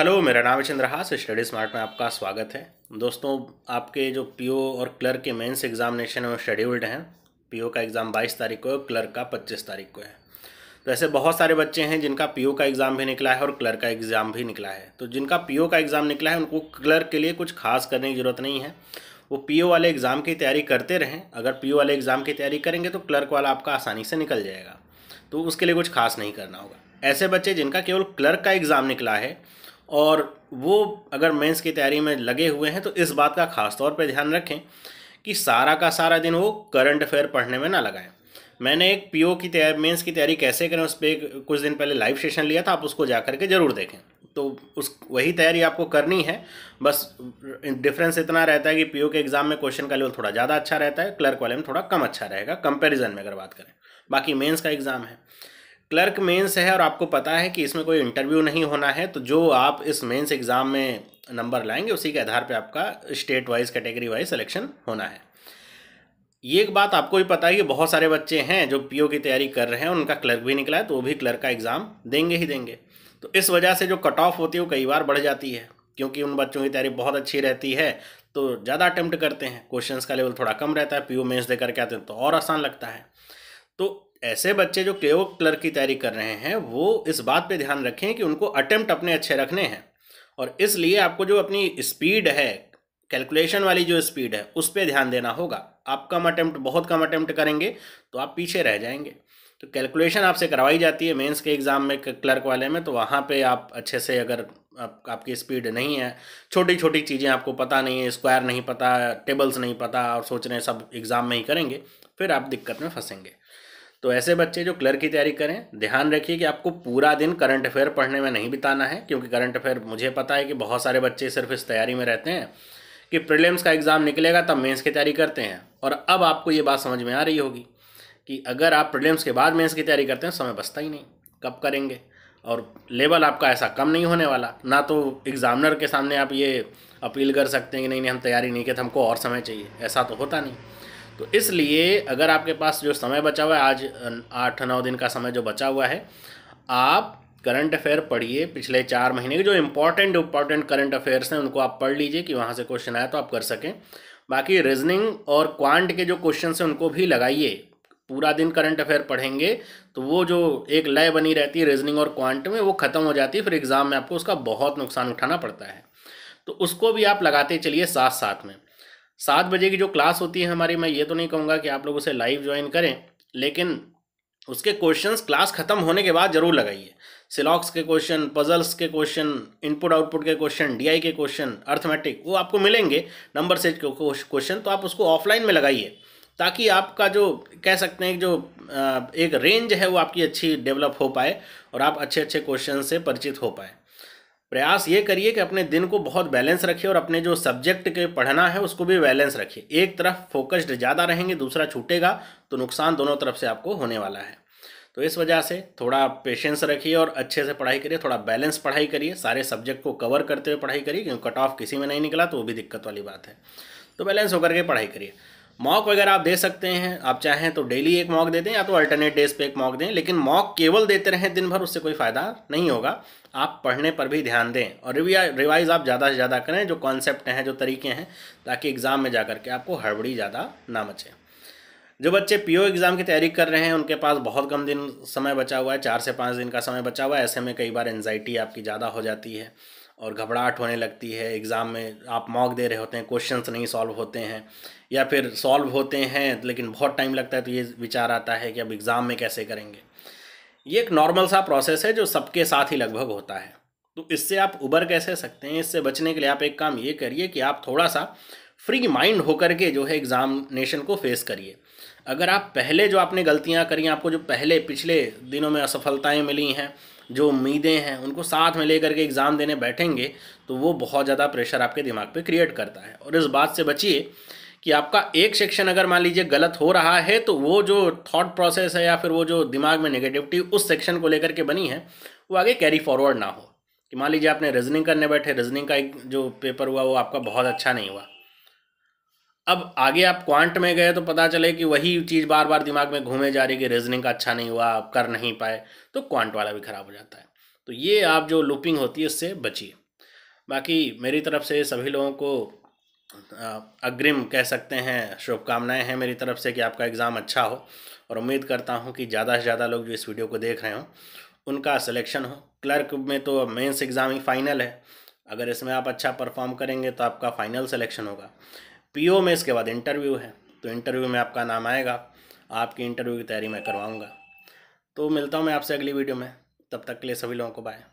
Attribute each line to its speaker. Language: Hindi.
Speaker 1: हेलो, मेरा नाम है चंद्रहास स्टडी स्मार्ट में आपका स्वागत है। दोस्तों, आपके जो पीओ और क्लर्क के मेंस एग्जामिनेशन है वो शेड्यूल्ड हैं, पीओ का एग्ज़ाम 22 तारीख को है क्लर्क का 25 तारीख को है। तो ऐसे बहुत सारे बच्चे हैं जिनका पीओ का एग्ज़ाम भी निकला है और क्लर्क का एग्ज़ाम भी निकला है। तो जिनका पीओ का एग्ज़ाम निकला है, उनको क्लर्क के लिए कुछ खास करने की ज़रूरत नहीं है। वो पीओ वाले एग्ज़ाम की तैयारी करते रहें। अगर पीओ वाले एग्ज़ाम की तैयारी करेंगे तो क्लर्क वाला आपका आसानी से निकल जाएगा। तो उसके लिए कुछ खास नहीं करना होगा। ऐसे बच्चे जिनका केवल क्लर्क का एग्ज़ाम निकला है और वो अगर मेंस की तैयारी में लगे हुए हैं तो इस बात का खास तौर पर ध्यान रखें कि सारा का सारा दिन वो करंट अफेयर पढ़ने में ना लगाएँ। मैंने एक पीओ की तैयारी मेंस की तैयारी कैसे करें, उस पर कुछ दिन पहले लाइव सेशन लिया था, आप उसको जा करके ज़रूर देखें। तो उस, वही तैयारी आपको करनी है, बस डिफरेंस इतना रहता है कि पीओ के एग्ज़ाम में क्वेश्चन का लेवल थोड़ा ज़्यादा अच्छा रहता है, क्लर्क वाले में थोड़ा कम अच्छा रहेगा, कंपैरिजन में अगर बात करें। बाकी मेंस का एग्ज़ाम है। क्लर्क मेंस है और आपको पता है कि इसमें कोई इंटरव्यू नहीं होना है तो जो आप इस मेंस एग्ज़ाम में नंबर लाएँगे, उसी के आधार पे आपका state wise category wise selection होना है। ये एक बात आपको भी पता है कि बहुत सारे बच्चे हैं जो पीओ की तैयारी कर रहे हैं, उनका क्लर्क भी निकला है तो वो भी क्लर्क का एग्ज़ाम देंगे ही देंगे। तो इस वजह से जो कट ऑफ़ होती है, वो कई बार बढ़ जाती है, क्योंकि उन बच्चों की तैयारी बहुत अच्छी रहती है तो ज़्यादा अटैम्प्ट करते हैं। क्वेश्चंस का लेवल थोड़ा कम रहता है, पीओ मेंस दे करके आते हैं तो और आसान लगता है। तो ऐसे बच्चे जो केओ क्लर्क की तैयारी कर रहे हैं वो इस बात पे ध्यान रखें कि उनको अटेम्प्ट अपने अच्छे रखने हैं। और इसलिए आपको जो अपनी स्पीड है कैलकुलेशन वाली जो स्पीड है उस पर ध्यान देना होगा। आप कम अटैम्प्ट बहुत कम अटैम्प्ट करेंगे तो आप पीछे रह जाएँगे। तो कैलकुलेशन आपसे करवाई जाती है मेंस के एग्ज़ाम में क्लर्क वाले में तो वहाँ पे आप अच्छे से अगर आप, आपकी स्पीड नहीं है छोटी छोटी चीज़ें आपको पता नहीं है स्क्वायर नहीं पता टेबल्स नहीं पता और सोच रहे हैं सब एग्ज़ाम में ही करेंगे फिर आप दिक्कत में फंसेंगे। तो ऐसे बच्चे जो क्लर्क की तैयारी करें, ध्यान रखिए कि आपको पूरा दिन करंट अफेयर पढ़ने में नहीं बिताना है, क्योंकि करंट अफेयर मुझे पता है कि बहुत सारे बच्चे सिर्फ़ इस तैयारी में रहते हैं कि प्रीलिम्स का एग्ज़ाम निकलेगा तब मेंस की तैयारी करते हैं। और अब आपको ये बात समझ में आ रही होगी कि अगर आप प्रीलिम्स के बाद मेंस की तैयारी करते हैं, समय बचता ही नहीं, कब करेंगे? और लेवल आपका ऐसा कम नहीं होने वाला, ना तो एग्ज़ामिनर के सामने आप ये अपील कर सकते हैं कि नहीं नहीं, हम तैयारी नहीं किए हमको और समय चाहिए, ऐसा तो होता नहीं। तो इसलिए अगर आपके पास जो समय बचा हुआ है, आज आठ, नौ दिन का समय जो बचा हुआ है, आप करंट अफेयर पढ़िए पिछले चार महीने के। जो इम्पोर्टेंट इंपॉर्टेंट करंट अफेयर्स हैं, उनको आप पढ़ लीजिए कि वहाँ से क्वेश्चन आया तो आप कर सकें। बाकी रीजनिंग और क्वांट के जो क्वेश्चन हैं, उनको भी लगाइए। पूरा दिन करंट अफेयर पढ़ेंगे तो वो जो एक लय बनी रहती है रीजनिंग और क्वांट में, वो ख़त्म हो जाती है। फिर एग्ज़ाम में आपको उसका बहुत नुकसान उठाना पड़ता है। तो उसको भी आप लगाते चलिए साथ साथ में। सात बजे की जो क्लास होती है हमारी, मैं ये तो नहीं कहूँगा कि आप लोग उसे लाइव ज्वाइन करें, लेकिन उसके क्वेश्चंस क्लास ख़त्म होने के बाद ज़रूर लगाइए। सिलॉक्स के क्वेश्चन पजल्स के क्वेश्चन इनपुट आउटपुट के क्वेश्चन डीआई के क्वेश्चन अर्थमेटिक वो आपको मिलेंगे। नंबर सेट के क्वेश्चन तो आप उसको ऑफलाइन में लगाइए, ताकि आपका जो, कह सकते हैं जो एक रेंज है वो आपकी अच्छी डेवलप हो पाए और आप अच्छे अच्छे क्वेश्चन से परिचित हो पाए। प्रयास ये करिए कि अपने दिन को बहुत बैलेंस रखिए और अपने जो सब्जेक्ट के पढ़ना है, उसको भी बैलेंस रखिए। एक तरफ़ फोकस्ड ज़्यादा रहेंगे, दूसरा छूटेगा तो नुकसान दोनों तरफ़ से आपको होने वाला है। तो इस वजह से थोड़ा पेशेंस रखिए और अच्छे से पढ़ाई करिए, थोड़ा बैलेंस पढ़ाई करिए, सारे सब्जेक्ट को कवर करते हुए पढ़ाई करिए, क्योंकि कट ऑफ़ किसी में नहीं निकला तो वो भी दिक्कत वाली बात है। तो बैलेंस होकर के पढ़ाई करिए। मॉक वगैरह आप दे सकते हैं। आप चाहें तो डेली एक मॉक दे दें या तो अल्टरनेट डेज़ पे एक मॉक दें, लेकिन मॉक केवल देते रहें दिन भर, उससे कोई फ़ायदा नहीं होगा। आप पढ़ने पर भी ध्यान दें और रिवाइज़ आप ज़्यादा से ज़्यादा करें, जो कॉन्सेप्ट हैं, जो तरीके हैं, ताकि एग्ज़ाम में जा के आपको हड़बड़ी ज़्यादा ना मचे। जो बच्चे पीओ एग्ज़ाम की तैयारी कर रहे हैं, उनके पास बहुत कम दिन समय बचा हुआ है, चार से पाँच दिन का समय बचा हुआ है। ऐसे में कई बार एनजाइटी आपकी ज़्यादा हो जाती है। और घबराहट होने लगती है एग्ज़ाम में आप मॉक दे रहे होते हैं क्वेश्चंस नहीं सॉल्व होते हैं, या फिर सॉल्व होते हैं, लेकिन बहुत टाइम लगता है तो ये विचार आता है कि अब एग्ज़ाम में कैसे करेंगे। ये एक नॉर्मल सा प्रोसेस है जो सबके साथ ही लगभग होता है। तो इससे आप उबर कैसे सकते हैं? इससे बचने के लिए आप एक काम ये करिए कि आप थोड़ा सा फ्री माइंड होकर के जो है एग्ज़ामिनेशन को फेस करिए। अगर आप पहले जो आपने गलतियाँ करी आपको जो पहले, पिछले दिनों में असफलताएँ मिली हैं जो उम्मीदें हैं, उनको साथ में लेकर के एग्ज़ाम देने बैठेंगे तो वो बहुत ज़्यादा प्रेशर आपके दिमाग पे क्रिएट करता है। और इस बात से बचिए कि आपका एक सेक्शन अगर मान लीजिए गलत हो रहा है तो वो जो थॉट प्रोसेस है या फिर वो जो दिमाग में नेगेटिविटी उस सेक्शन को लेकर के बनी है, वो आगे कैरी फॉरवर्ड ना हो। कि मान लीजिए आपने रीजनिंग करने बैठे रीजनिंग का एक जो पेपर हुआ, वो आपका बहुत अच्छा नहीं हुआ। अब आगे आप क्वांट में गए तो पता चले कि वही चीज़ बार बार दिमाग में घूमे जा रही कि रीजनिंग का अच्छा नहीं हुआ, आप कर नहीं पाए तो क्वांट वाला भी ख़राब हो जाता है। तो ये आप जो लूपिंग होती है, उससे बचिए। बाकी मेरी तरफ़ से सभी लोगों को अग्रिम कह सकते हैं, शुभकामनाएँ हैं मेरी तरफ़ से कि आपका एग्ज़ाम अच्छा हो, और उम्मीद करता हूँ कि ज़्यादा से ज़्यादा लोग जो इस वीडियो को देख रहे हों, उनका सिलेक्शन हो। क्लर्क में तो मेंस एग्ज़ाम ही फाइनल है। अगर इसमें आप अच्छा परफॉर्म करेंगे तो आपका फाइनल सिलेक्शन होगा। पीओ में, इसके बाद इंटरव्यू है। तो इंटरव्यू में आपका नाम आएगा। आपकी इंटरव्यू की तैयारी मैं करवाऊँगा। तो मिलता हूँ मैं आपसे अगली वीडियो में। तब तक के लिए सभी लोगों को बाय